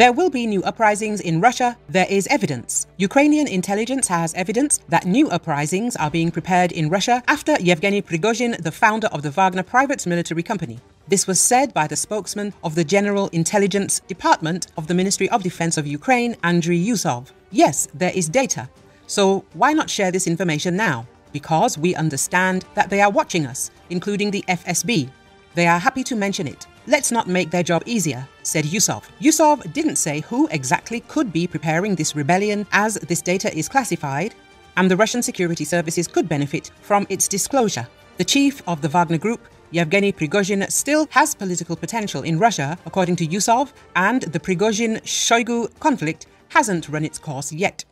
There will be new uprisings in Russia. There is evidence. Ukrainian intelligence has evidence that new uprisings are being prepared in Russia after Yevgeny Prigozhin, the founder of the Wagner private military company. This was said by the spokesman of the General Intelligence Department of the Ministry of Defense of Ukraine, Andriy Yusov. Yes, there is data. So why not share this information now? Because we understand that they are watching us, including the FSB. They are happy to mention it. Let's not make their job easier, said Yusov. Yusov didn't say who exactly could be preparing this rebellion as this data is classified, and the Russian security services could benefit from its disclosure. The chief of the Wagner Group, Yevgeny Prigozhin, still has political potential in Russia, according to Yusov, and the Prigozhin-Shoigu conflict hasn't run its course yet.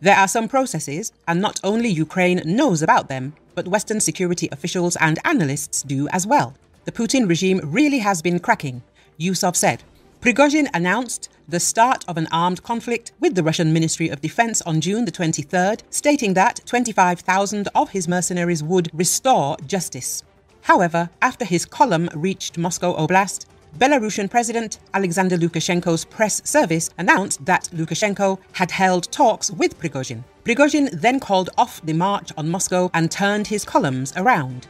There are some processes, and not only Ukraine knows about them, but Western security officials and analysts do as well. The Putin regime really has been cracking, Yusov said. Prigozhin announced the start of an armed conflict with the Russian Ministry of Defense on June the 23rd, stating that 25,000 of his mercenaries would restore justice. However, after his column reached Moscow Oblast, Belarusian President Alexander Lukashenko's press service announced that Lukashenko had held talks with Prigozhin. Prigozhin then called off the march on Moscow and turned his columns around.